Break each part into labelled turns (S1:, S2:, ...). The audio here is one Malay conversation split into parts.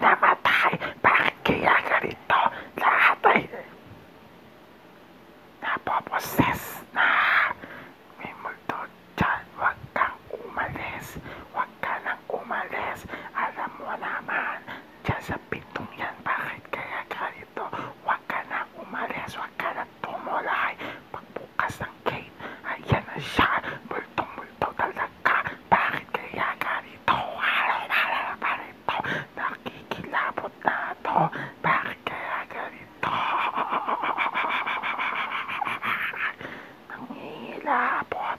S1: namatay. Bakit kaya ganito? Lahat ay napoposes na. May multo dyan. Huwag kang umalis. labor.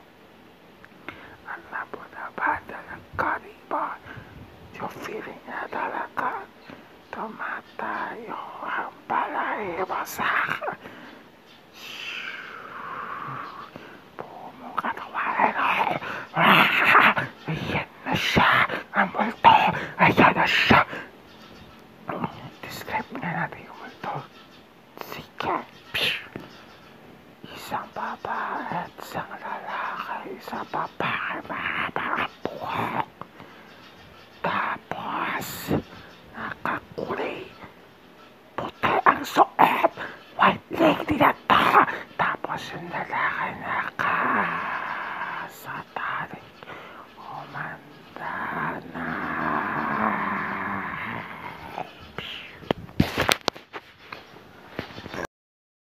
S1: A labor da bata na cariba. Yo firin ya da la. Tomata yo ambala e basa. Pomo kata wale no. Iye. Ambulto. Iye na sha. Describe na na di ambulto. babae at isang lalaki, isa babae, mga mga buhok. Tapos, nakakulay. Puti ang suot. White lady na to. Tapos yung lalaki naka sa tali.